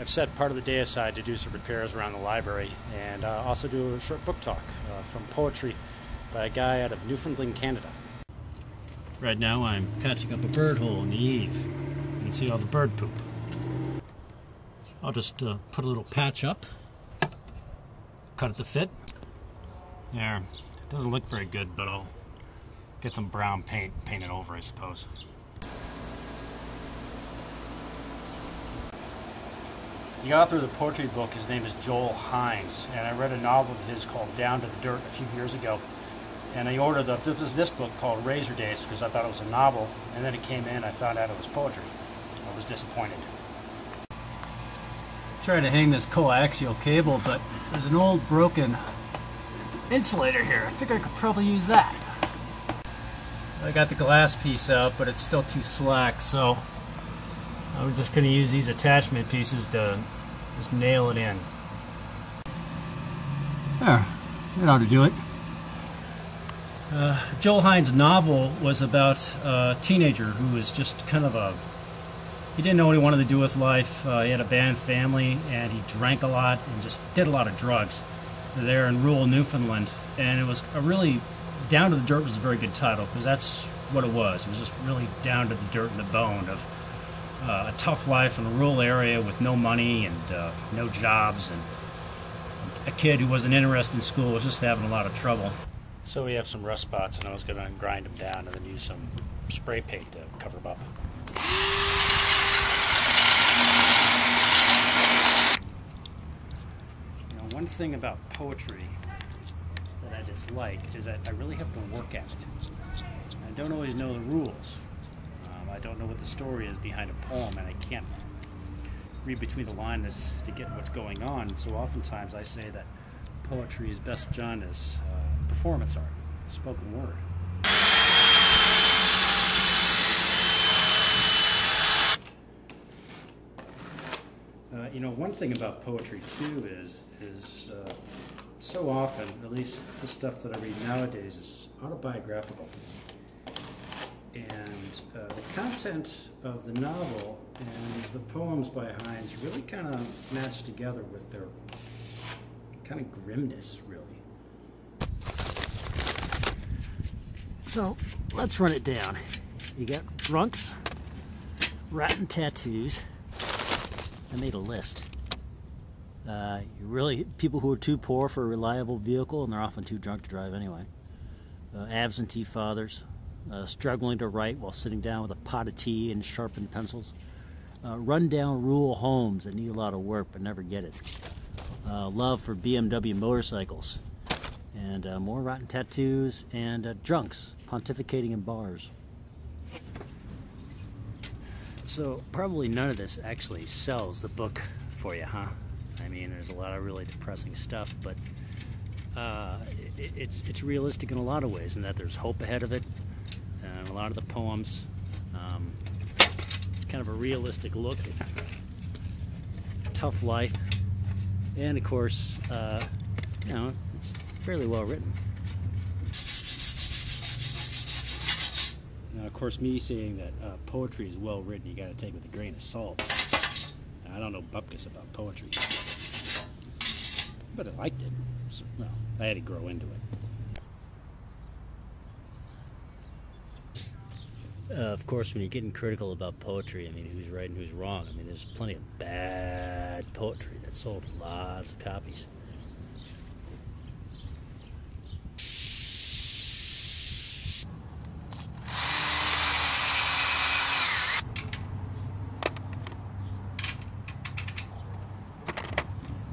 I've set part of the day aside to do some repairs around the library and uh, also do a short book talk uh, from poetry by a guy out of Newfoundland, Canada. Right now I'm patching up a bird hole in the eave. You can see all the bird poop. I'll just uh, put a little patch up, cut it to fit. There. It doesn't look very good, but I'll get some brown paint, paint it over, I suppose. The author of the poetry book, his name is Joel Hynes, and I read a novel of his called Down to the Dirt a few years ago. And I ordered this, this book called Razor Days because I thought it was a novel, and then it came in, I found out it was poetry. I was disappointed. i Trying to hang this coaxial cable, but there's an old broken insulator here. I figure I could probably use that. I got the glass piece out, but it's still too slack, so I'm just going to use these attachment pieces to just nail it in. There, that ought to do it. Uh, Joel Hynes' novel was about a teenager who was just kind of a. He didn't know what he wanted to do with life. Uh, he had a band family and he drank a lot and just did a lot of drugs there in rural Newfoundland. And it was a really. Down to the Dirt was a very good title because that's what it was. It was just really down to the dirt and the bone of uh, a tough life in a rural area with no money and uh, no jobs, and a kid who wasn't interested in school was just having a lot of trouble. So we have some rust spots, and I was going to grind them down and then use some spray paint to cover them up. You know, one thing about poetry that I dislike is that I really have to work at it. I don't always know the rules. I don't know what the story is behind a poem, and I can't read between the lines to get what's going on. So oftentimes I say that poetry is best done as uh, performance art, spoken word. Uh, you know, one thing about poetry too is is uh, so often, at least the stuff that I read nowadays, is autobiographical and uh, content of the novel and the poems by Hynes really kind of match together with their kind of grimness, really. So let's run it down. You got drunks, rotten tattoos. I made a list. Uh, really, people who are too poor for a reliable vehicle, and they're often too drunk to drive anyway. Uh, absentee fathers, uh, struggling to write while sitting down with a pot of tea and sharpened pencils, uh, run-down rural homes that need a lot of work but never get it, uh, love for BMW motorcycles, and uh, more rotten tattoos and uh, drunks pontificating in bars. So probably none of this actually sells the book for you, huh? I mean, there's a lot of really depressing stuff, but uh, it, it's it's realistic in a lot of ways, in that there's hope ahead of it a lot of the poems. Um, kind of a realistic look at tough life. And of course, uh, you know, it's fairly well written. Now, of course, me saying that uh, poetry is well written, you got to take with a grain of salt. I don't know bupkis about poetry, but I liked it. So, well, I had to grow into it. Uh, of course, when you're getting critical about poetry, I mean, who's right and who's wrong? I mean, there's plenty of bad poetry that sold lots of copies.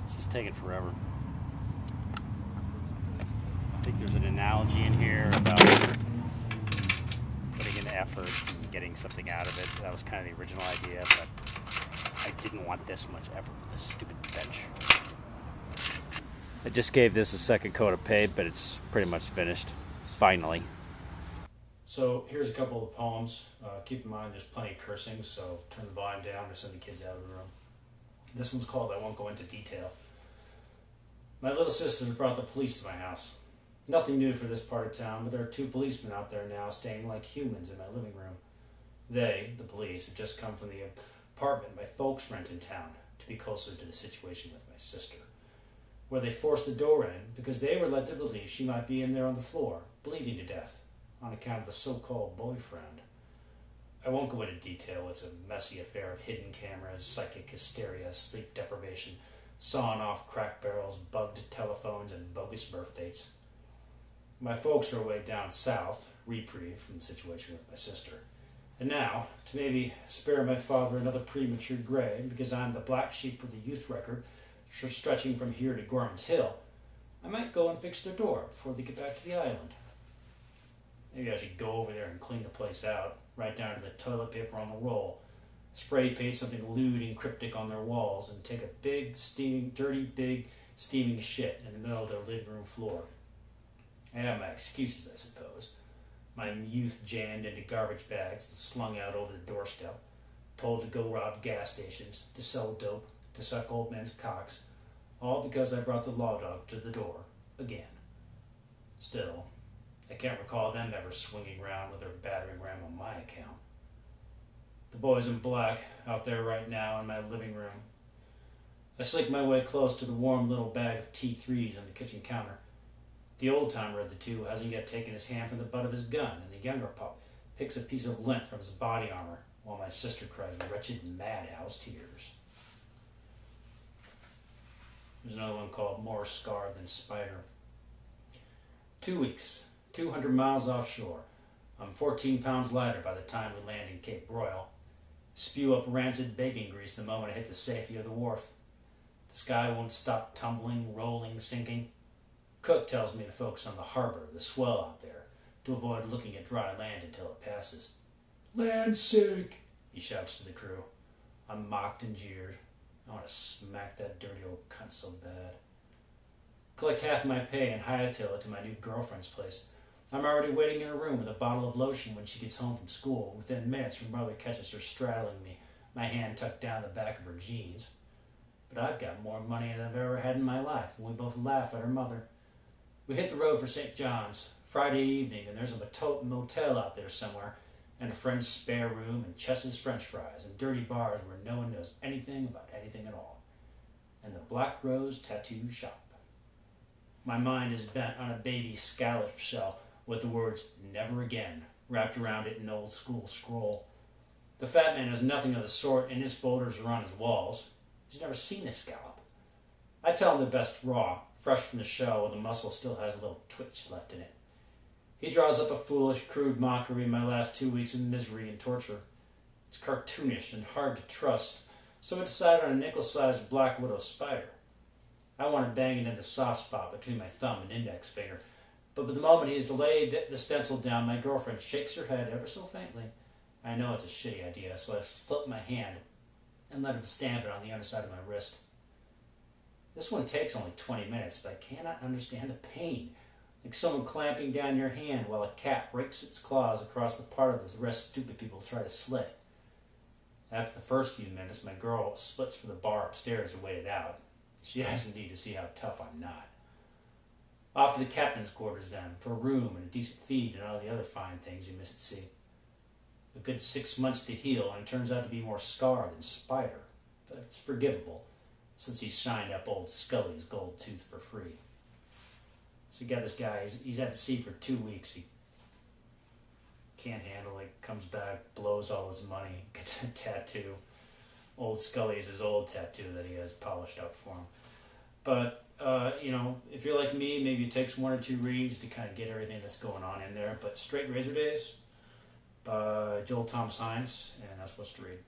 This is taking forever. I think there's an analogy in here about effort and getting something out of it. That was kind of the original idea, but I didn't want this much effort with this stupid bench. I just gave this a second coat of paint, but it's pretty much finished, finally. So here's a couple of poems. Uh, keep in mind there's plenty of cursing, so turn the volume down or send the kids out of the room. This one's called I Won't Go Into Detail. My little sister brought the police to my house. Nothing new for this part of town, but there are two policemen out there now staying like humans in my living room. They, the police, have just come from the apartment my folks rent in town. to be closer to the situation with my sister, where they forced the door in because they were led to believe she might be in there on the floor, bleeding to death, on account of the so called boyfriend. I won't go into detail, it's a messy affair of hidden cameras, psychic hysteria, sleep deprivation, sawing off crack barrels, bugged telephones, and bogus birth dates. My folks are away down south, reprieve from the situation with my sister. And now, to maybe spare my father another premature grave, because I'm the black sheep of the youth record, stretching from here to Gorman's Hill, I might go and fix their door before they get back to the island. Maybe I should go over there and clean the place out, right down to the toilet paper on the roll, spray paint something lewd and cryptic on their walls, and take a big, steaming, dirty, big, steaming shit in the middle of their living room floor. I have my excuses, I suppose. My youth jammed into garbage bags and slung out over the doorstep, told to go rob gas stations, to sell dope, to suck old men's cocks, all because I brought the law dog to the door again. Still, I can't recall them ever swinging round with their battering ram on my account. The boys in black out there right now in my living room. I slink my way close to the warm little bag of T3s on the kitchen counter. The old timer of the two hasn't yet taken his hand from the butt of his gun, and the younger pup picks a piece of lint from his body armor while my sister cries wretched madhouse tears. There's another one called More Scar Than Spider. Two weeks, 200 miles offshore. I'm 14 pounds lighter by the time we land in Cape Royal. Spew up rancid bacon grease the moment I hit the safety of the wharf. The sky won't stop tumbling, rolling, sinking. Cook tells me to focus on the harbor, the swell out there, to avoid looking at dry land until it passes. Land sick, he shouts to the crew. I'm mocked and jeered. I want to smack that dirty old cunt so bad. Collect half my pay and hightail it to my new girlfriend's place. I'm already waiting in her room with a bottle of lotion when she gets home from school. Within minutes, her mother catches her straddling me, my hand tucked down the back of her jeans. But I've got more money than I've ever had in my life, and we both laugh at her mother. We hit the road for St. John's Friday evening, and there's a motel out there somewhere, and a friend's spare room, and Ches's French fries, and dirty bars where no one knows anything about anything at all, and the Black Rose Tattoo Shop. My mind is bent on a baby scallop shell with the words "Never Again" wrapped around it in old school scroll. The fat man has nothing of the sort in his folders or on his walls. He's never seen a scallop. I tell him the best raw, fresh from the where the muscle still has a little twitch left in it. He draws up a foolish, crude mockery of my last two weeks of misery and torture. It's cartoonish and hard to trust, so I decide on a nickel-sized black widow spider. I want to bang it in the soft spot between my thumb and index finger, but the moment he's laid the stencil down, my girlfriend shakes her head ever so faintly. I know it's a shitty idea, so I flip my hand and let him stamp it on the underside of my wrist. This one takes only 20 minutes, but I cannot understand the pain. Like someone clamping down your hand while a cat rakes its claws across the part of the rest stupid people try to slit. After the first few minutes, my girl splits for the bar upstairs to wait it out. She doesn't need to see how tough I'm not. Off to the captain's quarters then, for a room and a decent feed and all the other fine things you miss at sea. A good six months to heal, and it turns out to be more scar than spider, but it's forgivable since he shined up old Scully's gold tooth for free. So you got this guy, he's, he's at sea for two weeks. He can't handle it, comes back, blows all his money, gets a tattoo. Old Scully is his old tattoo that he has polished up for him. But, uh, you know, if you're like me, maybe it takes one or two reads to kind of get everything that's going on in there. But Straight Razor Days by Joel Thomas Hynes, and that's what's to read.